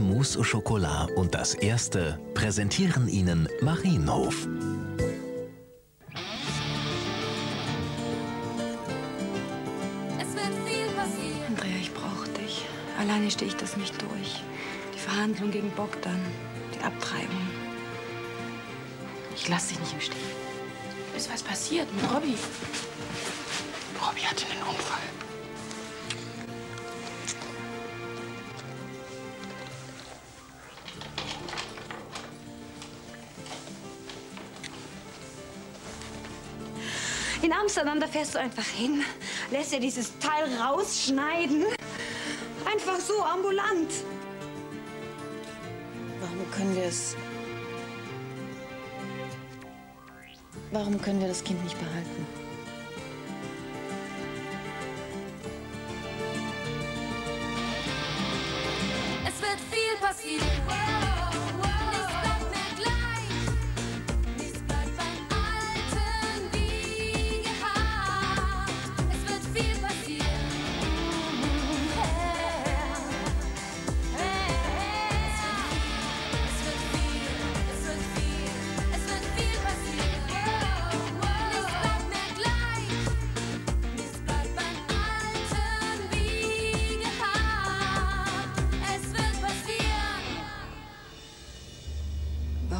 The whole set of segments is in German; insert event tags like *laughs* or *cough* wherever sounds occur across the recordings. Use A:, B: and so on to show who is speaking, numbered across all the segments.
A: Mousse au Chocolat und das erste präsentieren Ihnen Marienhof.
B: Es wird viel passieren.
C: Andrea, ich brauche dich. Alleine stehe ich das nicht durch. Die Verhandlung gegen Bogdan, die Abtreibung. Ich lasse dich nicht im Stich.
D: Ist was passiert mit Robby?
E: Robby hatte einen Unfall.
C: Amsterdam, da fährst du einfach hin, lässt dir dieses Teil rausschneiden. Einfach so, ambulant.
F: Warum können wir es... Warum können wir das Kind nicht behalten?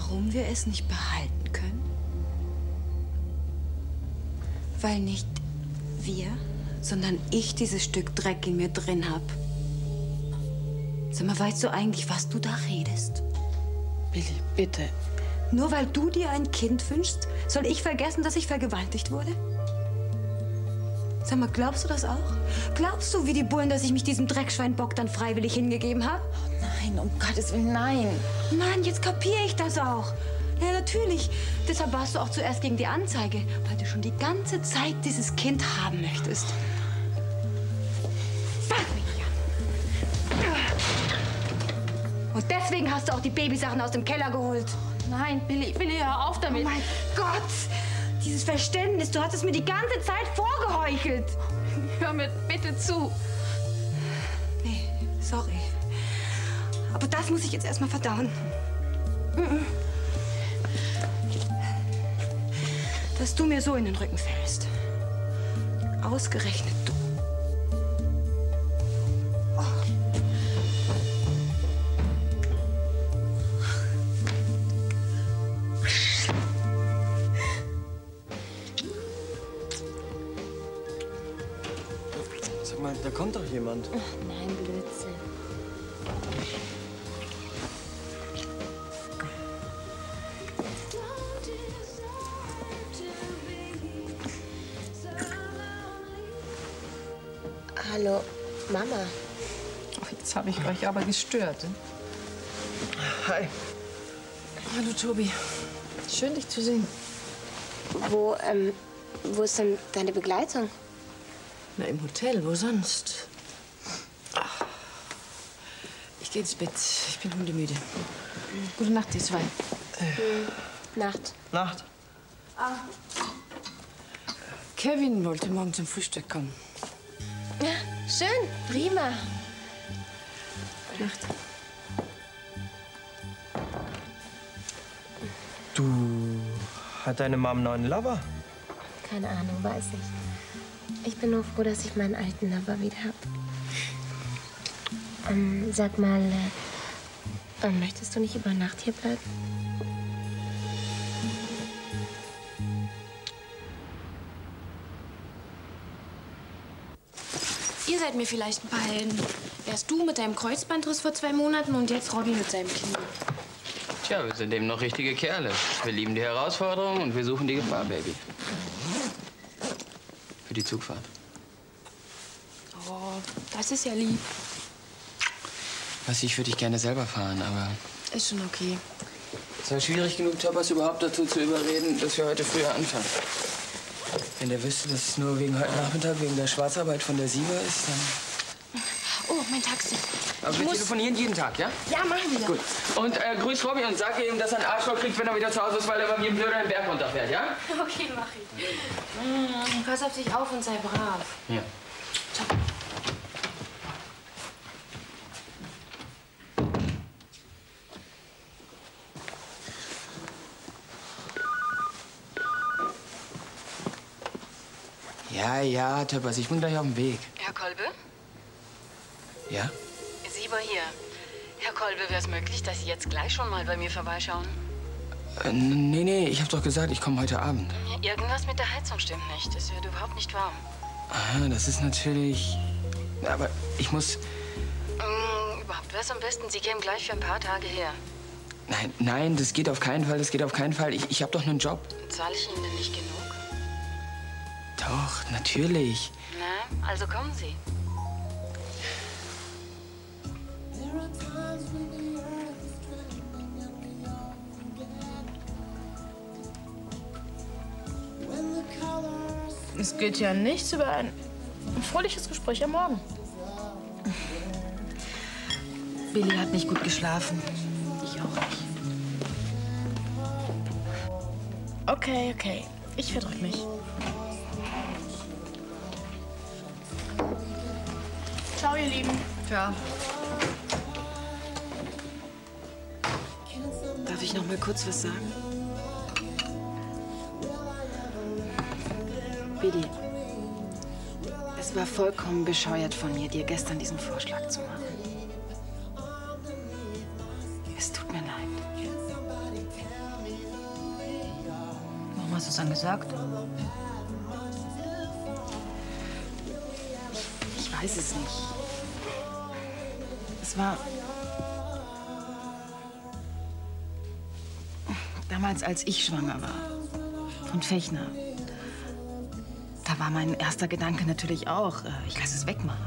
C: Warum wir es nicht behalten können? Weil nicht wir, sondern ich dieses Stück Dreck in mir drin hab. Sag mal, weißt du eigentlich, was du da redest?
F: Billy, bitte.
C: Nur weil du dir ein Kind wünschst, soll ich vergessen, dass ich vergewaltigt wurde? Sag mal, glaubst du das auch? Glaubst du, wie die Bullen, dass ich mich diesem Dreckschwein Bock dann freiwillig hingegeben habe?
F: Nein, um Gottes Willen, nein.
C: Mann, jetzt kapiere ich das auch. Ja, natürlich. Deshalb warst du auch zuerst gegen die Anzeige, weil du schon die ganze Zeit dieses Kind haben möchtest. An. Und deswegen hast du auch die Babysachen aus dem Keller geholt.
D: Nein, Billy, Billy, hör auf
C: Oh
D: damit.
C: mein Gott! Dieses Verständnis, du hast es mir die ganze Zeit vorgeheuchelt.
D: Hör mir bitte zu.
C: Nee, sorry. Aber das muss ich jetzt erstmal verdauen. Dass du mir so in den Rücken fällst. Ausgerechnet
G: Hallo, Mama.
H: Ach, jetzt habe ich euch aber gestört. ne?
E: Hi.
H: Hallo, Tobi. Schön, dich zu sehen.
G: Wo, ähm, wo ist denn deine Begleitung?
H: Na, im Hotel, wo sonst? Ach. Ich gehe ins Bett. Ich bin hundemüde. Gute Nacht, ihr zwei.
G: Nacht.
E: Nacht.
H: Kevin wollte morgen zum Frühstück kommen.
G: Ja, schön, prima.
H: Nacht.
E: Du. Hat deine Mom einen neuen Lover?
G: Keine Ahnung, weiß ich. Ich bin nur froh, dass ich meinen alten Lover wieder habe. Ähm, sag mal, äh, äh, möchtest du nicht über Nacht hier bleiben?
D: Seid mir vielleicht ein paar Helden. Erst du mit deinem Kreuzbandriss vor zwei Monaten und jetzt Robby mit seinem Kind.
I: Tja, wir sind eben noch richtige Kerle. Wir lieben die Herausforderung und wir suchen die Gefahr, Baby. Für die Zugfahrt.
D: Oh, das ist ja lieb.
I: Weiß ich, würde ich gerne selber fahren, aber
D: Ist schon okay.
I: es war schwierig genug, Toppers überhaupt dazu zu überreden, dass wir heute früher anfangen. Wenn der wüsste, dass es nur wegen heute Nachmittag, wegen der Schwarzarbeit von der Sieger ist, dann...
D: Oh, mein Taxi.
I: Aber
D: Ich
I: wir
D: muss-
I: telefonieren jeden Tag, ja?
D: Ja, machen wir.
I: Gut. Und äh, grüß Robby und sag ihm, dass er einen Arschloch kriegt, wenn er wieder zu Hause ist, weil er wie ein Blöder den Berg runterfährt, ja? *laughs*
D: Okay, mach ich. Mm, pass auf dich auf und sei brav.
I: Ja. Ja, Töppers, ich bin gleich auf dem Weg.
H: Herr Kolbe?
I: Ja?
H: Sieber hier. Herr Kolbe, wäre es möglich, dass Sie jetzt gleich schon mal bei mir vorbeischauen?
I: Äh, nee, nee, ich hab doch gesagt, ich komme heute Abend.
H: Irgendwas mit der Heizung stimmt nicht. Es wird überhaupt nicht warm.
I: Aha, das ist natürlich... Aber ich muss...
H: Mm, überhaupt wäre es am besten, Sie kämen gleich für ein paar Tage her.
I: Nein, nein, das geht auf keinen Fall, das geht auf keinen Fall. Ich, ich hab doch einen Job.
H: Zahle ich Ihnen denn nicht genug?
I: Doch, natürlich.
H: Na, also kommen Sie.
J: Es geht ja nichts über ein fröhliches Gespräch am Morgen.
H: Billy hat nicht gut geschlafen. Ich auch nicht.
J: Okay, okay. Ich verdrück mich. Ihr Lieben.
H: Ciao. Darf ich noch mal kurz was sagen? Billy, es war vollkommen bescheuert von mir, dir gestern diesen Vorschlag zu machen. Es tut mir leid.
C: Warum hast du es dann gesagt?
H: Ich weiß es nicht. War. Damals, als ich schwanger war. Von Fechner. Da war mein erster Gedanke natürlich auch, äh, ich lasse es wegmachen.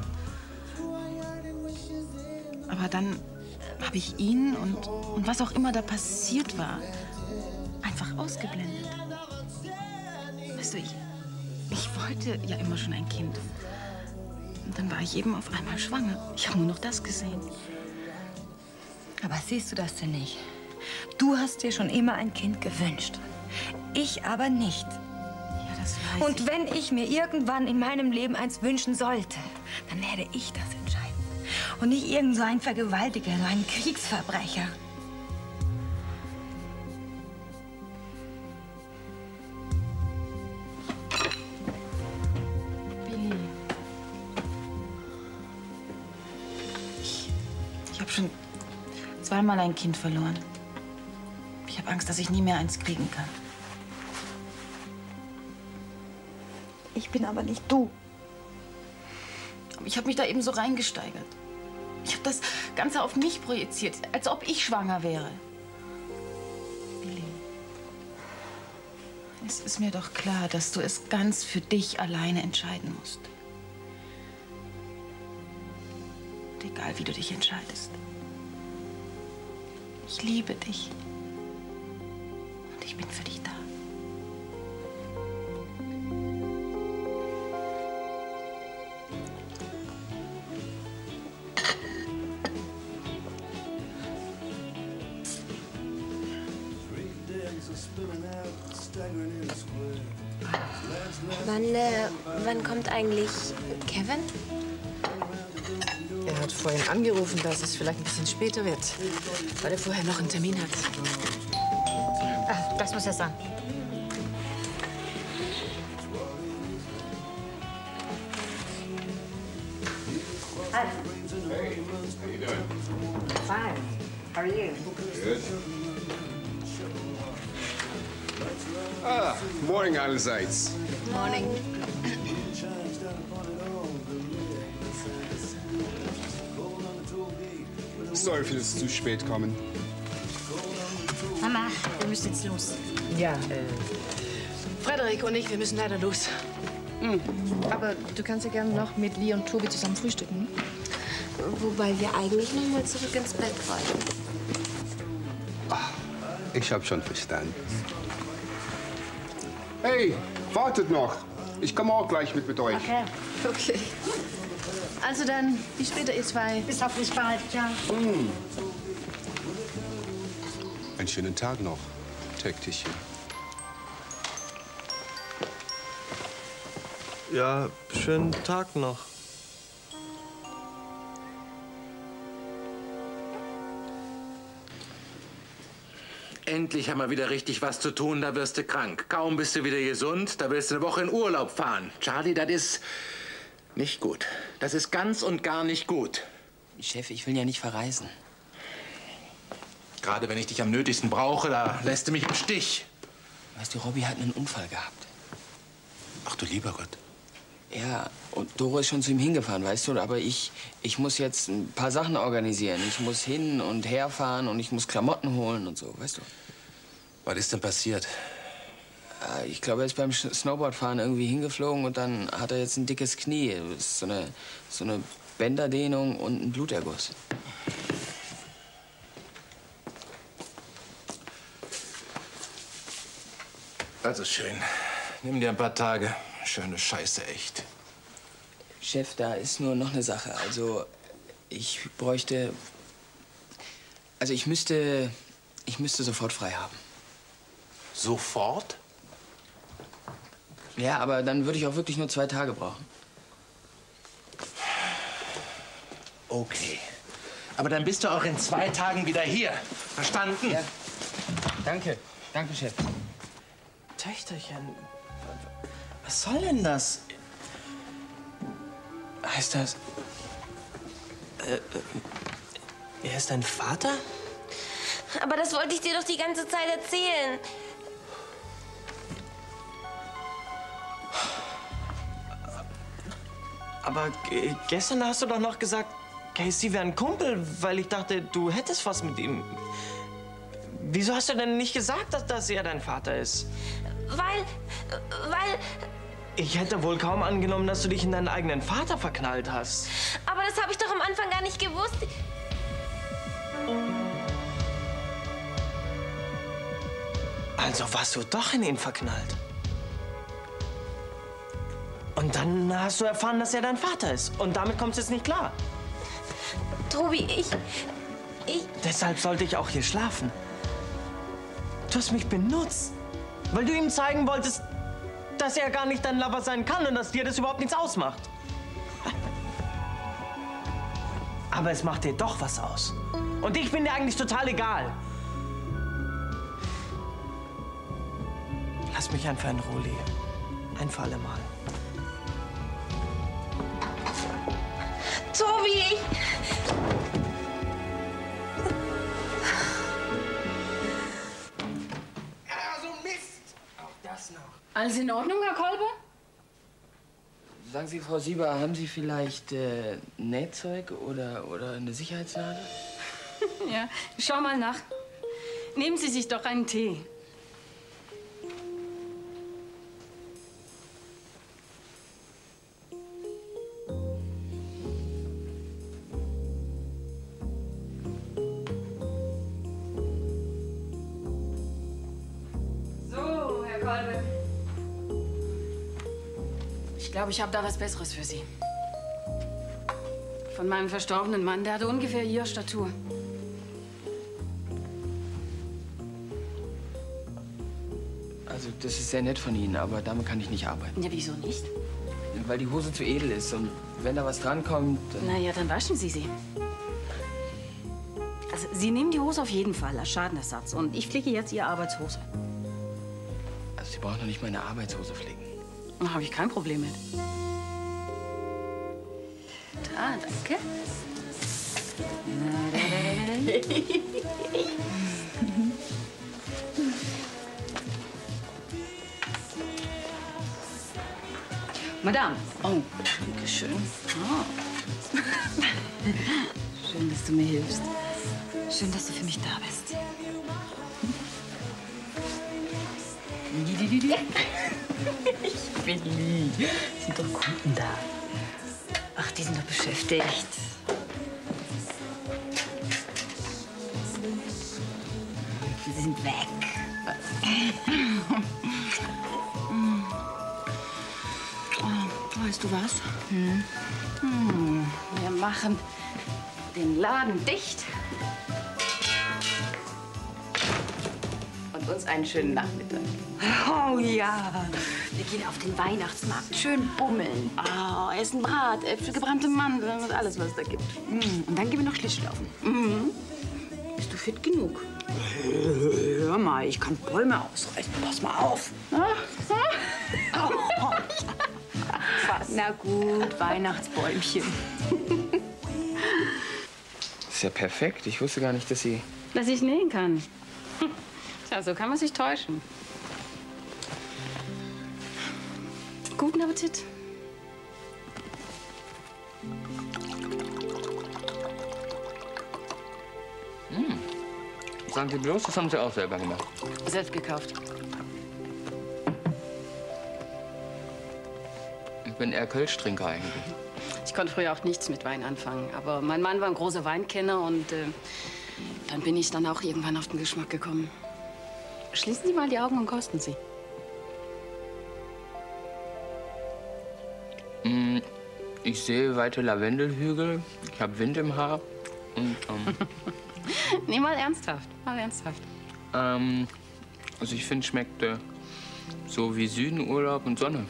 H: Aber dann habe ich ihn und, und was auch immer da passiert war, einfach ausgeblendet. Weißt du, ich, ich wollte ja immer schon ein Kind. Und dann war ich eben auf einmal schwanger. Ich habe nur noch das gesehen.
C: Aber siehst du das denn nicht? Du hast dir schon immer ein Kind gewünscht. Ich aber nicht.
H: Ja, das weiß
C: Und wenn ich mir irgendwann in meinem Leben eins wünschen sollte, dann werde ich das entscheiden. Und nicht irgend so ein Vergewaltiger, so ein Kriegsverbrecher.
H: Zweimal ein Kind verloren. Ich habe Angst, dass ich nie mehr eins kriegen kann.
C: Ich bin aber nicht du.
H: Aber ich habe mich da eben so reingesteigert. Ich habe das Ganze auf mich projiziert, als ob ich schwanger wäre. Billy, es ist mir doch klar, dass du es ganz für dich alleine entscheiden musst. Und egal, wie du dich entscheidest. Ich liebe dich. Und ich bin für dich da.
G: Wann, äh, wann kommt eigentlich Kevin?
K: Vorhin angerufen, dass es vielleicht ein bisschen später wird, weil er vorher noch einen Termin hat.
C: Ach, das muss er sein.
L: Fine. How are you?
M: Ah, morning allerseits.
C: Morning.
M: Sorry für das zu spät kommen.
C: Mama, wir müssen jetzt los.
K: Ja, äh, Frederik und ich, wir müssen leider los. Aber du kannst ja gerne noch mit Lee und Tobi zusammen frühstücken.
G: Wobei wir eigentlich noch mal zurück ins Bett wollen.
M: Ich hab schon verstanden. Hey, wartet noch. Ich komme auch gleich mit mit euch.
K: Okay. Okay. Also dann, bis später, ihr zwei.
L: Bis hoffentlich bald. Ciao.
M: Einen schönen Tag noch, Tägtischchen.
E: Ja, schönen Tag noch.
N: endlich haben wir wieder richtig was zu tun, da wirst du krank. Kaum bist du wieder gesund, da willst du eine Woche in Urlaub fahren. Charlie, das ist nicht gut. Das ist ganz und gar nicht gut.
I: Chef, ich will ja nicht verreisen.
N: Gerade wenn ich dich am nötigsten brauche, da lässt du mich im Stich.
I: Weißt du, Robby hat einen Unfall gehabt.
N: Ach du lieber Gott.
I: Ja, und Doro ist schon zu ihm hingefahren, weißt du? Aber ich, ich muss jetzt ein paar Sachen organisieren. Ich muss hin und her fahren und ich muss Klamotten holen und so, weißt du?
N: Was ist denn passiert?
I: Äh, Ich glaube, er ist beim Snowboardfahren irgendwie hingeflogen und dann hat er jetzt ein dickes Knie. So eine, so eine Bänderdehnung und ein Bluterguss.
N: Also schön. Nimm dir ein paar Tage. Schöne Scheiße, echt.
I: Chef, da ist nur noch eine Sache. Also, ich bräuchte. Also, ich müsste. Ich müsste sofort frei haben.
N: Sofort?
I: Ja, aber dann würde ich auch wirklich nur zwei Tage brauchen.
N: Okay. Aber dann bist du auch in zwei Tagen wieder hier. Verstanden?
I: Ja. Danke. Danke, Chef.
E: Töchterchen, was soll denn das? Heißt das... Äh, äh, er ist dein Vater?
G: Aber das wollte ich dir doch die ganze Zeit erzählen.
E: Aber gestern hast du doch noch gesagt, Casey wäre ein Kumpel, weil ich dachte, du hättest was mit ihm. Wieso hast du denn nicht gesagt, dass, dass er dein Vater ist?
G: Weil. Weil.
E: Ich hätte wohl kaum angenommen, dass du dich in deinen eigenen Vater verknallt hast.
G: Aber das habe ich doch am Anfang gar nicht gewusst.
E: Also warst du doch in ihn verknallt. Und dann hast du erfahren, dass er dein Vater ist. Und damit kommst du jetzt nicht klar.
G: Tobi, ich. Ich.
E: Deshalb sollte ich auch hier schlafen. Du hast mich benutzt, weil du ihm zeigen wolltest, dass er gar nicht dein Lover sein kann und dass dir das überhaupt nichts ausmacht. Aber es macht dir doch was aus. Und ich bin dir eigentlich total egal. Lass mich einfach in Ruhe, Lee. Ein für alle Mal.
G: Tobi, ich.
I: Ja, so Mist! Auch das noch.
O: Alles in Ordnung, Herr Kolbe?
I: Sagen Sie, Frau Sieber, haben Sie vielleicht äh, Nähzeug oder, oder eine Sicherheitsnadel? *laughs*
O: Ja, schau mal nach. Nehmen Sie sich doch einen Tee. Glaube, ich habe da was Besseres für Sie. Von meinem verstorbenen Mann, der hatte ungefähr Ihre Statur.
I: Also, das ist sehr nett von Ihnen, aber damit kann ich nicht arbeiten.
O: Ja, wieso nicht?
I: Weil die Hose zu edel ist und wenn da was drankommt, dann...
O: Na ja, dann waschen Sie sie. Also, Sie nehmen die Hose auf jeden Fall als Schadenersatz. Und ich flicke jetzt Ihre Arbeitshose.
I: Also, Sie brauchen doch nicht meine Arbeitshose flicken.
O: Da habe ich kein Problem mit. Da, danke. Madame. Oh, danke schön. Oh. Schön, dass du mir hilfst. Schön, dass du für mich da bist. Ich bin lieb. Sind doch Kunden da. Ach, die sind doch beschäftigt. Sie sind weg. Oh, weißt du was? Hm. Hm. Wir machen den Laden dicht. Uns einen schönen Nachmittag. Oh ja. Wir gehen auf den Weihnachtsmarkt. Schön bummeln. Oh, essen Bratäpfel, gebrannte Mandeln und alles, was es da gibt. Mm, Und dann gehen wir noch Schlittschuhlaufen. Mhm. Bist du fit genug. Hör mal, ich kann Bäume ausreißen. Pass mal auf. Na gut, Weihnachtsbäumchen.
I: Das ist ja perfekt. Ich wusste gar nicht, dass Sie...
O: Dass ich nähen kann. Tja, so kann man sich täuschen. Guten Appetit.
I: Sagen Sie bloß, das haben Sie auch selber gemacht.
O: Selbst gekauft.
I: Ich bin eher Kölschtrinker eigentlich.
O: Ich konnte früher auch nichts mit Wein anfangen. Aber mein Mann war ein großer Weinkenner und äh, dann bin ich dann auch irgendwann auf den Geschmack gekommen. Schließen Sie mal die Augen und kosten Sie.
I: Mm, Ich sehe weite Lavendelhügel, ich habe Wind im Haar und ähm, *laughs*
O: nee, mal ernsthaft. Mal ernsthaft.
I: ähm, also ich finde, schmeckt äh, so wie Südenurlaub und Sonne.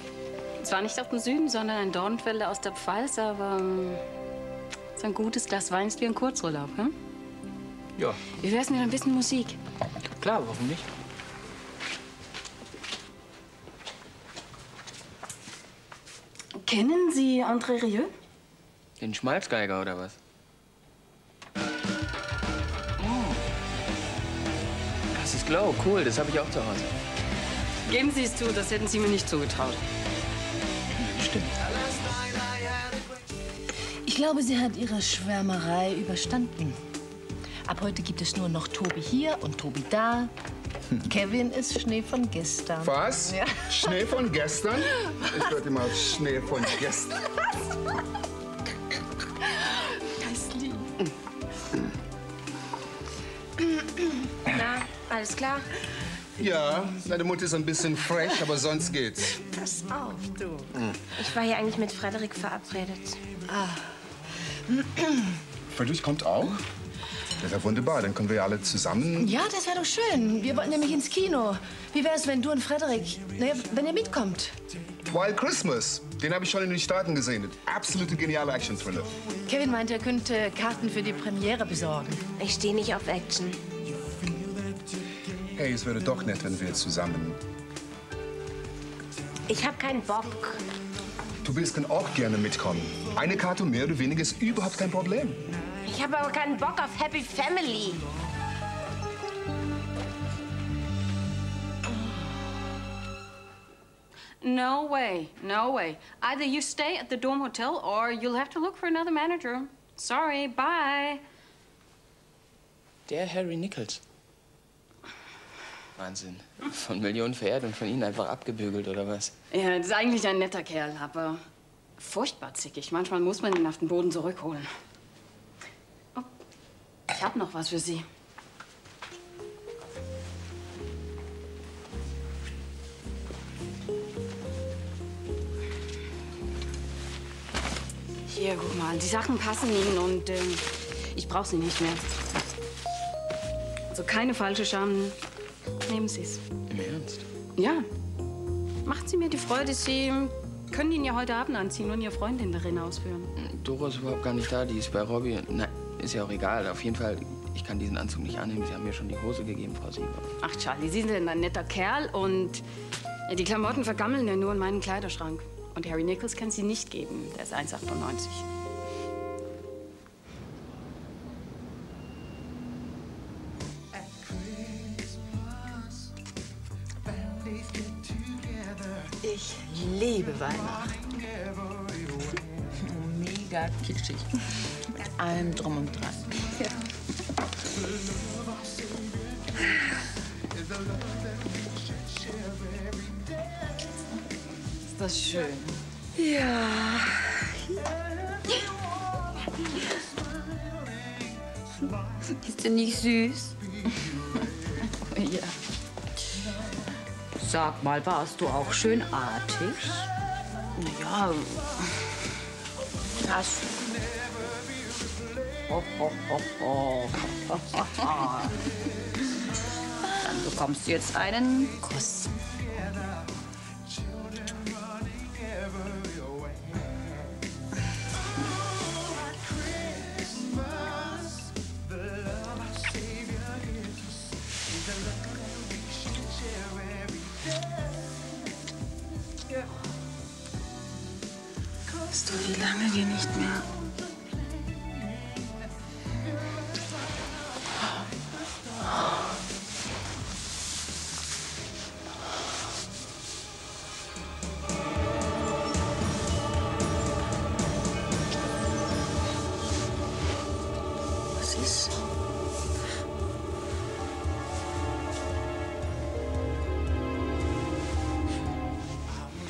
O: Zwar nicht aus dem Süden, sondern ein Dornfelder aus der Pfalz, aber ähm, so ein gutes Glas Wein ist wie ein Kurzurlaub. Hm?
I: Ja,
O: Wie wär's mit ein bisschen Musik?
I: klar, warum nicht?
O: Kennen Sie André Rieu?
I: Den Schmalzgeiger oder was? Oh. Das ist Glow, cool, das habe ich auch zu Hause.
O: Geben Sie es zu, das hätten Sie mir nicht zugetraut.
I: Stimmt.
H: Ich glaube, sie hat ihre Schwärmerei überstanden. Ab heute gibt es nur noch Tobi hier und Tobi da. Kevin ist Schnee von gestern.
M: Was?
H: Ja.
M: Schnee von gestern? *laughs* Ich hörte mal Schnee von gestern.
G: Na, alles klar?
M: Ja, deine Mutter ist ein bisschen fresh, aber sonst geht's.
G: Pass auf, du. Ich war hier eigentlich mit Frederik verabredet.
H: Ah.
M: Friedrich kommt auch? Das wäre wunderbar, dann können wir ja alle zusammen.
H: Ja, das wäre doch schön. Wir wollten nämlich ins Kino. Wie wäre es, wenn du und Frederik, naja, wenn ihr mitkommt?
M: Wild Christmas, den habe ich schon in den Staaten gesehen. Absolute geniale Action-Thriller.
H: Kevin meinte, er könnte Karten für die Premiere besorgen.
G: Ich stehe nicht auf Action.
M: Hey, es wäre doch nett, wenn wir zusammen.
G: Ich habe keinen Bock.
M: Tobias kann auch gerne mitkommen. Eine Karte mehr oder weniger ist überhaupt kein Problem.
G: Ich habe aber keinen Bock auf Happy Family.
O: No way, no way. Either you stay at the Dome Hotel or you'll have to look for another manager. Sorry, bye.
I: Der Harry Nichols. Wahnsinn. Von Millionen verehrt und von Ihnen einfach abgebügelt, oder was?
O: Ja, das ist eigentlich ein netter Kerl, aber furchtbar zickig. Manchmal muss man ihn auf den Boden zurückholen. Ich habe noch was für Sie. Hier, guck mal, die Sachen passen Ihnen und ähm, ich brauche sie nicht mehr. Also keine falsche Scham. Nehmen Sie es.
I: Im Ernst?
O: Ja. Macht Sie mir die Freude, Sie können ihn ja heute Abend anziehen und Ihre Freundin darin ausführen.
I: Doro ist überhaupt gar nicht da, die ist bei Robbie. Nein, ist ja auch egal. Auf jeden Fall, ich kann diesen Anzug nicht annehmen. Sie haben mir schon die Hose gegeben, Frau Sieber.
O: Ach, Charlie, Sie sind ein netter Kerl und ja, die Klamotten vergammeln ja nur in meinem Kleiderschrank. Und Harry Nichols kann sie nicht geben. Der ist 1,98.
H: Ich liebe Weihnachten.
F: Mega kitschig. Allem drum und dran.
O: Ist das schön.
H: Ja.
G: Ist der nicht süß? *laughs*
O: ja.
F: Sag mal, warst du auch schön artig?
O: Ja.
F: Das. Dann bekommst du jetzt einen Kuss. Du, wie lange wir nicht mehr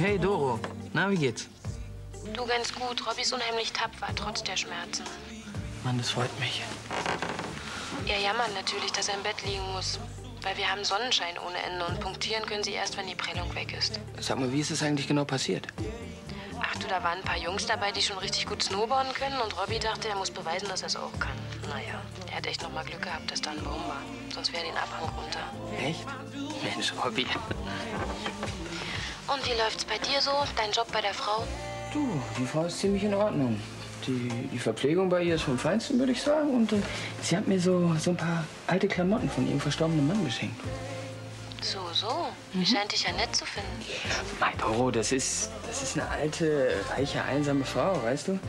E: Hey, Doro. Na, wie geht's?
P: Du ganz gut. Robby ist unheimlich tapfer, trotz der Schmerzen.
E: Mann, das freut mich.
P: Er jammert natürlich, dass er im Bett liegen muss. Weil wir haben Sonnenschein ohne Ende und punktieren können sie erst, wenn die Prellung weg ist.
I: Sag mal, wie ist es eigentlich genau passiert?
P: Ach du, da waren ein paar Jungs dabei, die schon richtig gut snowboarden können und Robby dachte, er muss beweisen, dass er es auch kann. Naja, er hat echt noch mal Glück gehabt, dass da ein Baum war. Sonst wäre den Abhang runter.
I: Echt? Mensch, Robby.
P: Und wie läuft's bei dir so? Dein Job bei der Frau?
I: Du, die Frau ist ziemlich in Ordnung. Die, die Verpflegung bei ihr ist vom Feinsten, würde ich sagen. Und äh, sie hat mir so, so ein paar alte Klamotten von ihrem verstorbenen Mann geschenkt.
P: So, so. Die scheint dich ja nett zu finden.
I: Mein Doro, das ist, das ist eine alte, reiche, einsame Frau, weißt du?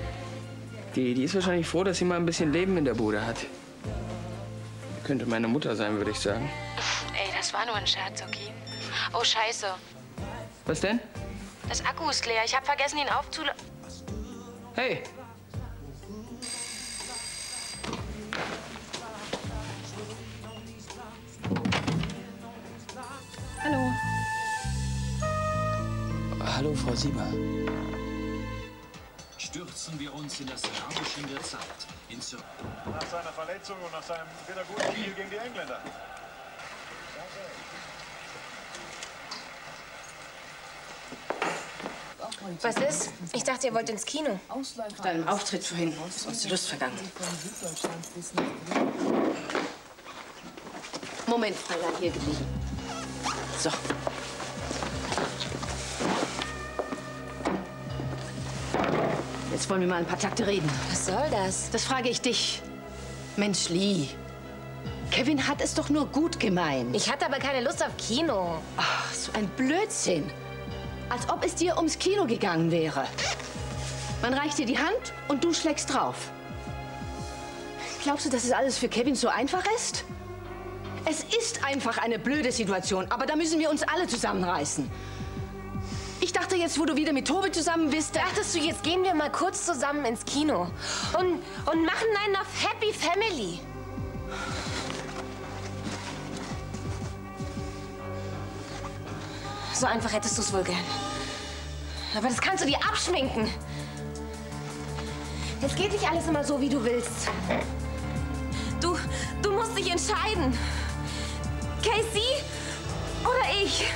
I: Die, die ist wahrscheinlich froh, dass sie mal ein bisschen Leben in der Bude hat. Könnte meine Mutter sein, würde ich sagen.
P: Ey, das war nur ein Scherz, okay? Oh, scheiße.
I: Was denn?
P: Das Akku ist leer. Ich habe vergessen, ihn aufzuladen.
I: Hey,
F: Hallo.
I: hallo, Frau Sieber.
Q: Stürzen wir uns in das Rauschen der Zeit. In Sir
R: Nach seiner Verletzung und nach seinem wieder guten Spiel gegen die Engländer.
P: Was ist? Ich dachte, ihr wollt ins Kino.
H: Nach deinem Auftritt vorhin ist uns die Lust vergangen. Moment, Fräulein, hier geblieben. So. Jetzt wollen wir mal ein paar Takte reden.
P: Was soll das?
H: Das frage ich dich. Mensch, Lee. Kevin hat es doch nur gut gemeint.
P: Ich hatte aber keine Lust auf Kino.
H: Ach, so ein Blödsinn. Als ob es dir ums Kino gegangen wäre. Man reicht dir die Hand und du schlägst drauf. Glaubst du, dass es alles für Kevin so einfach ist? Es ist einfach eine blöde Situation, aber da müssen wir uns alle zusammenreißen. Ich dachte jetzt, wo du wieder mit Tobi zusammen bist,
P: Dachtest du, jetzt gehen wir mal kurz zusammen ins Kino und, und machen einen auf Happy Family? So einfach hättest du es wohl gern. Aber das kannst du dir abschminken. Es geht nicht alles immer so, wie du willst. Du, du musst dich entscheiden. Casey oder ich?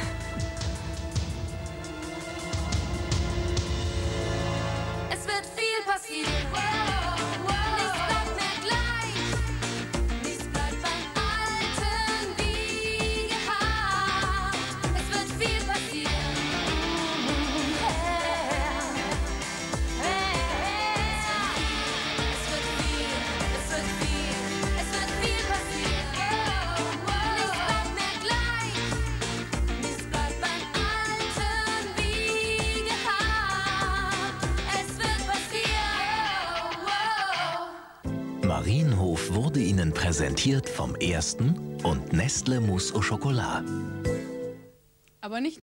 A: Präsentiert vom Ersten und Nestle Mousse au Chocolat.
F: Aber nicht